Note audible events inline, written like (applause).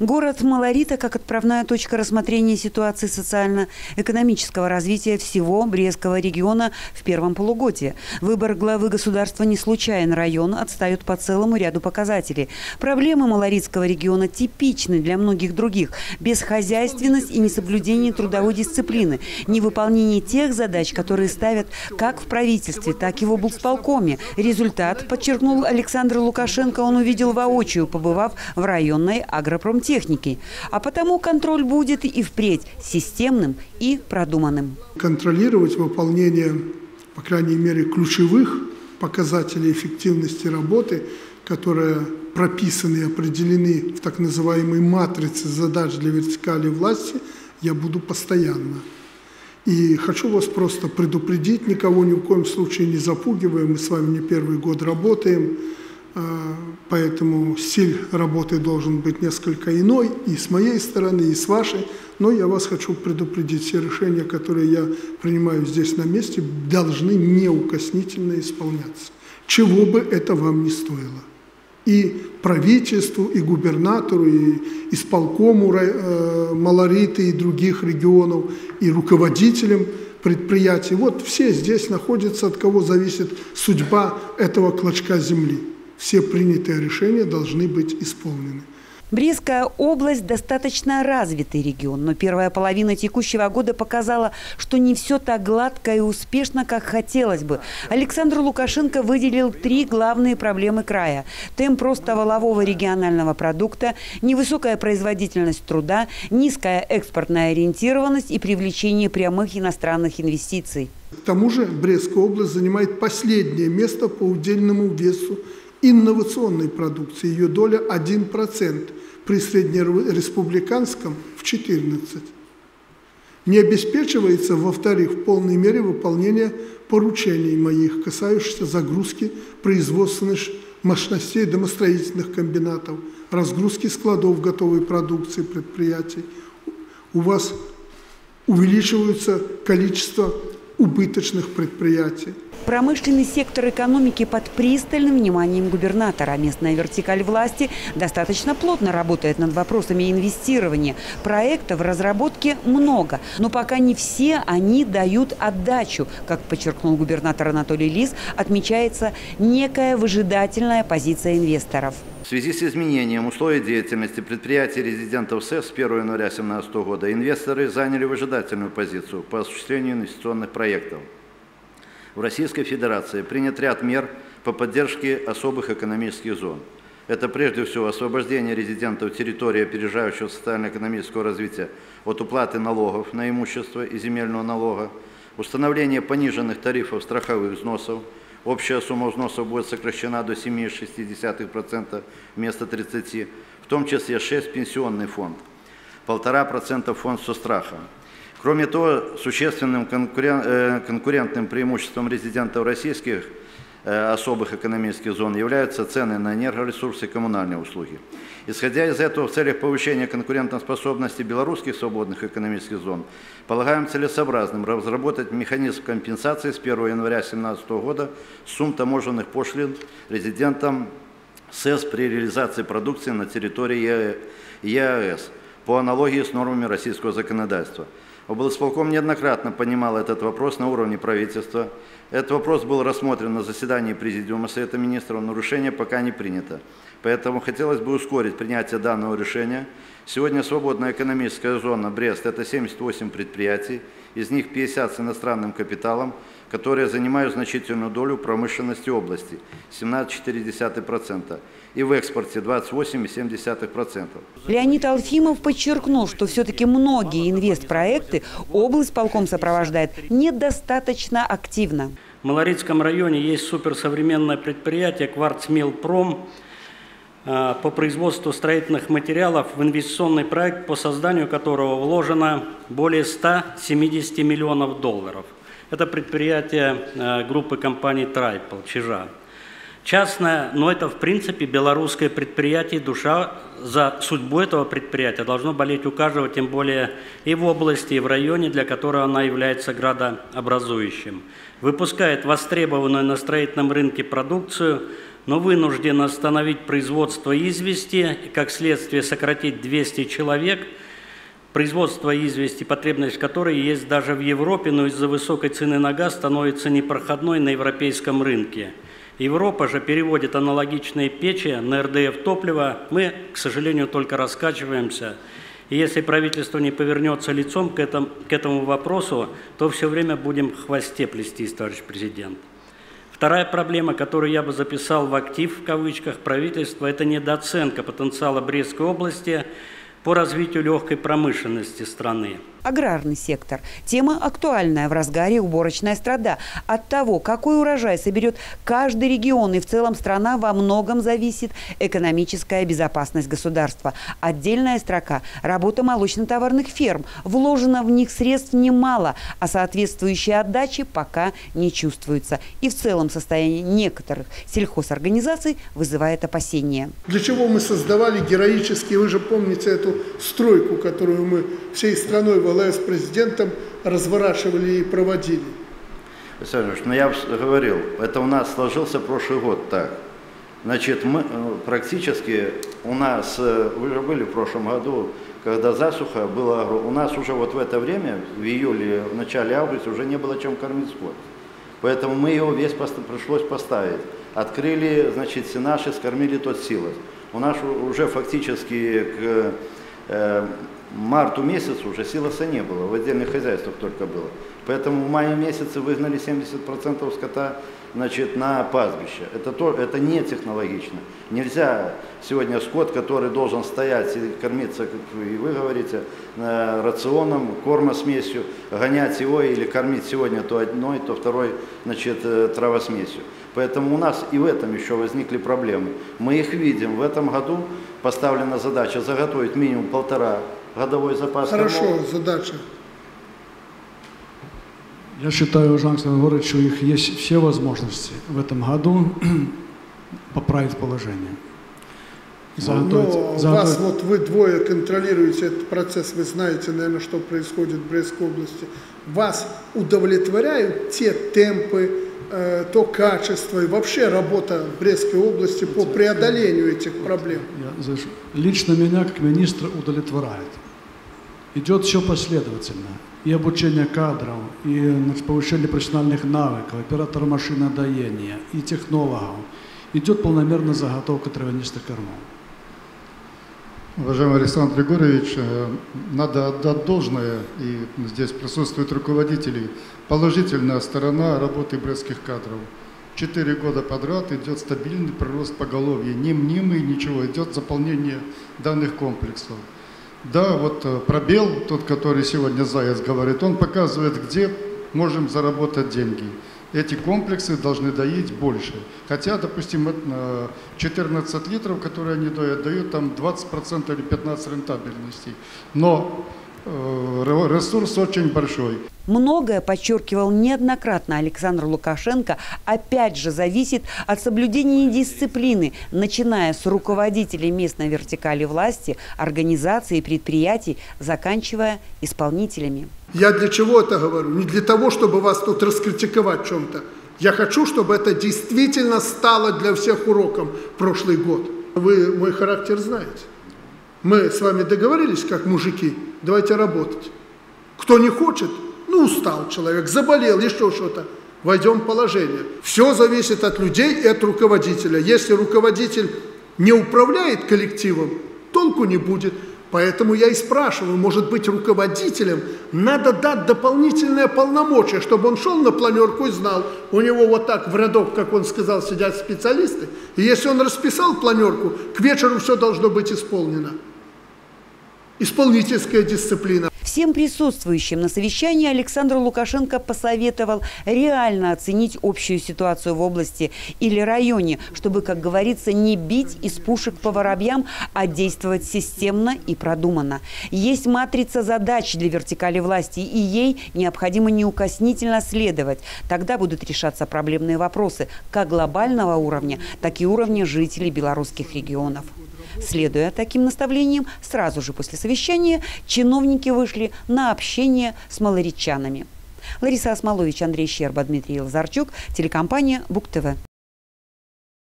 Город Малорита как отправная точка рассмотрения ситуации социально-экономического развития всего Брестского региона в первом полугодии. Выбор главы государства не случайен. Район отстает по целому ряду показателей. Проблемы Малоритского региона типичны для многих других. Бесхозяйственность и несоблюдение трудовой дисциплины. Невыполнение тех задач, которые ставят как в правительстве, так и в облсполкоме. Результат, подчеркнул Александр Лукашенко, он увидел воочию, побывав в районной агропромтехнике техники. А потому контроль будет и впредь системным и продуманным. Контролировать выполнение, по крайней мере, ключевых показателей эффективности работы, которые прописаны и определены в так называемой матрице задач для вертикали власти, я буду постоянно. И хочу вас просто предупредить, никого ни в коем случае не запугиваем, мы с вами не первый год работаем, поэтому стиль работы должен быть несколько иной и с моей стороны, и с вашей. Но я вас хочу предупредить, все решения, которые я принимаю здесь на месте, должны неукоснительно исполняться. Чего бы это вам не стоило. И правительству, и губернатору, и исполкому э, Малориты и других регионов, и руководителям предприятий. Вот все здесь находятся, от кого зависит судьба этого клочка земли все принятые решения должны быть исполнены. Брестская область достаточно развитый регион, но первая половина текущего года показала, что не все так гладко и успешно, как хотелось бы. Александр Лукашенко выделил три главные проблемы края. Темп роста волового регионального продукта, невысокая производительность труда, низкая экспортная ориентированность и привлечение прямых иностранных инвестиций. К тому же Брестская область занимает последнее место по удельному весу инновационной продукции. Ее доля 1%, при среднереспубликанском в 14%. Не обеспечивается, во-вторых, в полной мере выполнение поручений моих, касающихся загрузки производственных мощностей домостроительных комбинатов, разгрузки складов готовой продукции предприятий. У вас увеличивается количество убыточных предприятий. Промышленный сектор экономики под пристальным вниманием губернатора. Местная вертикаль власти достаточно плотно работает над вопросами инвестирования. Проектов в разработке много, но пока не все они дают отдачу. Как подчеркнул губернатор Анатолий Лис, отмечается некая выжидательная позиция инвесторов. В связи с изменением условий деятельности предприятий резидентов СЭС с 1 января 2017 года инвесторы заняли выжидательную позицию по осуществлению инвестиционных проектов в Российской Федерации принят ряд мер по поддержке особых экономических зон. Это прежде всего освобождение резидентов территории опережающего социально-экономического развития от уплаты налогов на имущество и земельного налога, установление пониженных тарифов страховых взносов, общая сумма взносов будет сокращена до 7,6% вместо 30%, в том числе 6 пенсионный фонд, 1,5% фонд со страхом. Кроме того, существенным э, конкурентным преимуществом резидентов российских особых экономических зон являются цены на энергоресурсы и коммунальные услуги. Исходя из этого, в целях повышения конкурентоспособности белорусских свободных экономических зон, полагаем целесообразным разработать механизм компенсации с 1 января 2017 года сумм таможенных пошлин резидентам СЭС при реализации продукции на территории ЕАЭС по аналогии с нормами российского законодательства – Облсполком неоднократно понимал этот вопрос на уровне правительства. Этот вопрос был рассмотрен на заседании Президиума Совета Министров, но решение пока не принято. Поэтому хотелось бы ускорить принятие данного решения. Сегодня свободная экономическая зона Брест – это 78 предприятий, из них 50 с иностранным капиталом, которые занимают значительную долю промышленности области – 17,4%, и в экспорте – 28,7%. Леонид Алфимов подчеркнул, что все-таки многие инвестпроекты область полком сопровождает недостаточно активно. В Малорицком районе есть суперсовременное предприятие «Кварцмилпром», э, по производству строительных материалов в инвестиционный проект, по созданию которого вложено более 170 миллионов долларов – это предприятие э, группы компаний «Трайпл», «Чижа». Частное, но это в принципе белорусское предприятие, душа за судьбу этого предприятия должно болеть у каждого, тем более и в области, и в районе, для которого она является градообразующим. Выпускает востребованную на строительном рынке продукцию, но вынужден остановить производство извести и, как следствие, сократить 200 человек. Производство извести, потребность которой есть даже в Европе, но из-за высокой цены на газ становится непроходной на европейском рынке. Европа же переводит аналогичные печи на РДФ топливо. Мы, к сожалению, только раскачиваемся. И если правительство не повернется лицом к этому, к этому вопросу, то все время будем в хвосте плестись, товарищ президент. Вторая проблема, которую я бы записал в актив, в кавычках, правительства, это недооценка потенциала Брестской области по развитию легкой промышленности страны аграрный сектор. Тема актуальная в разгаре уборочная страда. От того, какой урожай соберет каждый регион и в целом страна, во многом зависит экономическая безопасность государства. Отдельная строка – работа молочно-товарных ферм. Вложено в них средств немало, а соответствующие отдачи пока не чувствуются. И в целом состояние некоторых сельхозорганизаций вызывает опасения. Для чего мы создавали героически, вы же помните эту стройку, которую мы всей страной волонтеры с президентом разворачивали и проводили. Александр ну я говорил, это у нас сложился прошлый год так. Значит, мы э, практически у нас, э, вы же были в прошлом году, когда засуха была, у нас уже вот в это время, в июле, в начале августа, уже не было чем кормить скот. Поэтому мы его весь пришлось поставить. Открыли, значит, все наши, скормили тот силос. У нас уже фактически к э, марту месяцу уже силоса не было, в отдельных хозяйствах только было. Поэтому в мае месяце выгнали 70% скота значит, на пастбище. Это, то, это не технологично. Нельзя сегодня скот, который должен стоять и кормиться, как и вы говорите, рационом, кормосмесью, гонять его или кормить сегодня то одной, то второй значит, э, травосмесью. Поэтому у нас и в этом еще возникли проблемы. Мы их видим. В этом году поставлена задача заготовить минимум полтора годовой запас. Хорошо, кормов. задача. Я считаю, Жан Григорьевич, что их есть все возможности в этом году (clears throat) поправить положение. Заготовить, Но заготовить. вас, вот вы двое контролируете этот процесс, вы знаете, наверное, что происходит в Брестской области. Вас удовлетворяют те темпы, э, то качество и вообще работа в Брестской области по преодолению этих проблем? Я, лично меня, как министра, удовлетворяет. Идет все последовательно. И обучение кадров, и повышение профессиональных навыков, оператора машинодоения, и технологов. Идет полномерная заготовка травянистых кормов. Уважаемый Александр Григорьевич, э, надо отдать должное, и здесь присутствуют руководители, положительная сторона работы брестских кадров. Четыре года подряд идет стабильный прирост поголовья, не мнимый, ничего, идет заполнение данных комплексов. Да, вот э, пробел, тот, который сегодня Заяц говорит, он показывает, где можем заработать деньги. Эти комплексы должны доить больше. Хотя, допустим, 14 э, литров, которые они дают, дают там 20% или 15% рентабельности. Но э, ресурс очень большой. Многое, подчеркивал неоднократно Александр Лукашенко, опять же зависит от соблюдения дисциплины, начиная с руководителей местной вертикали власти, организаций и предприятий, заканчивая исполнителями. Я для чего это говорю? Не для того, чтобы вас тут раскритиковать в чем-то. Я хочу, чтобы это действительно стало для всех уроком прошлый год. Вы мой характер знаете. Мы с вами договорились, как мужики, давайте работать. Кто не хочет, устал человек, заболел, еще что-то. Войдем в положение. Все зависит от людей и от руководителя. Если руководитель не управляет коллективом, толку не будет. Поэтому я и спрашиваю, может быть, руководителям надо дать дополнительное полномочия, чтобы он шел на планерку и знал, у него вот так в рядок, как он сказал, сидят специалисты, и если он расписал планерку, к вечеру все должно быть исполнено. Исполнительская дисциплина. Всем присутствующим на совещании Александр Лукашенко посоветовал реально оценить общую ситуацию в области или районе, чтобы, как говорится, не бить из пушек по воробьям, а действовать системно и продуманно. Есть матрица задач для вертикали власти, и ей необходимо неукоснительно следовать. Тогда будут решаться проблемные вопросы как глобального уровня, так и уровня жителей белорусских регионов. Следуя таким наставлениям, сразу же после совещания чиновники вышли на общение с малоречанами. Лариса Осмолович, Андрей Щерба, Дмитрий Лазарчук, телекомпания «Бук-ТВ».